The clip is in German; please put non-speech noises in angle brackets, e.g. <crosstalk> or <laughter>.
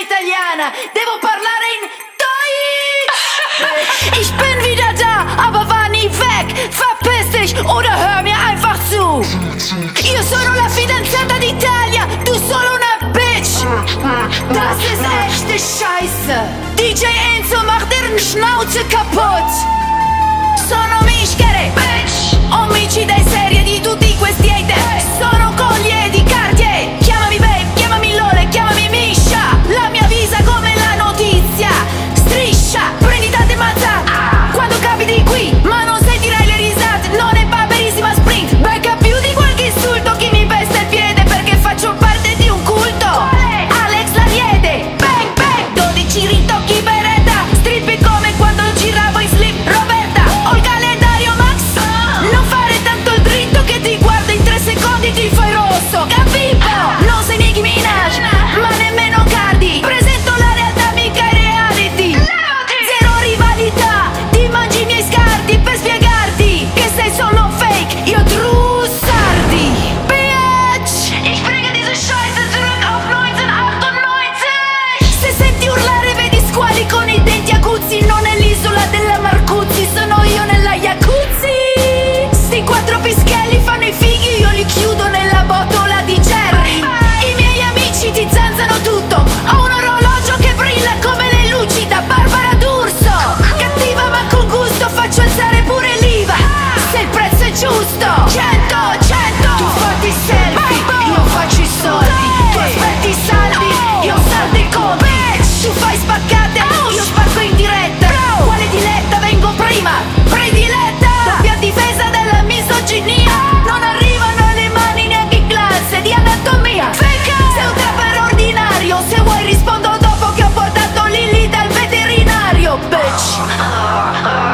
italiana, devo parlare in Deutsch! <laughs> Ich bin wieder da, aber war nie weg. Verpiss dich oder hör mir einfach zu. Io sono la fidanzata d'Italia, du solo una bitch. Das ist echte Scheiße. DJ Enzo macht ihren Schnauze kaputt. Uh, uh.